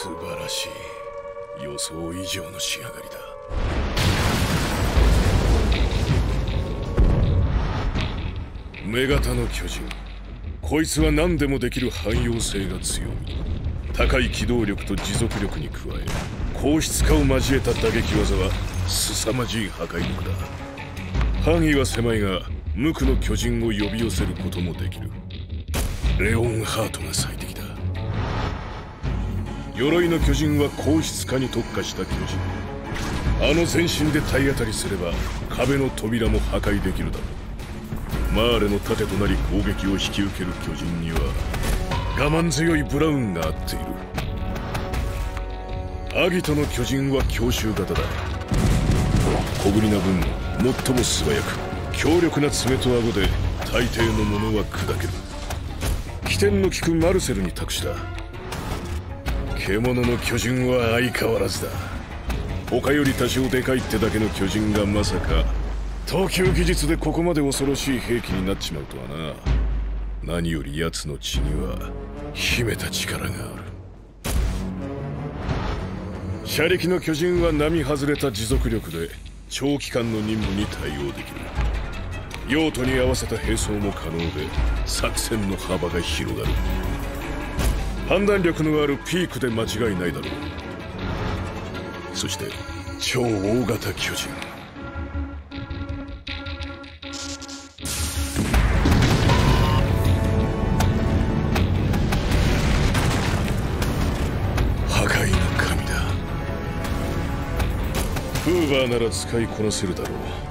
素晴らしい。予想以上の仕上がりだ。女型の巨人。こいつは何でもできる汎用性が強み高い機動力と持続力に加え硬質化を交えた打撃技は凄まじい破壊力だ。範囲は狭いが無垢の巨人を呼び寄せることもできる。レオンハートが最適鎧の巨人は硬質化に特化した巨人。あの全身で体当たりすれば壁の扉も破壊できるだろう。マーレの盾となり攻撃を引き受ける巨人には我慢強いブラウンが合っている。アギトの巨人は強襲型だ。小ぶりな分最も素早く強力な爪と顎で大抵のものは砕ける。起点の利くマルセルに託した。獣の巨人は相変わらずだ。他より多少でかいってだけの巨人がまさか投球技術でここまで恐ろしい兵器になっちまうとはな。何より奴の血には秘めた力がある。車力の巨人は並外れた持続力で長期間の任務に対応できる。用途に合わせた並走も可能で作戦の幅が広がる。判断力のあるピークで間違いないだろう。そして超大型巨人。破壊の神だ。フーバーなら使いこなせるだろう。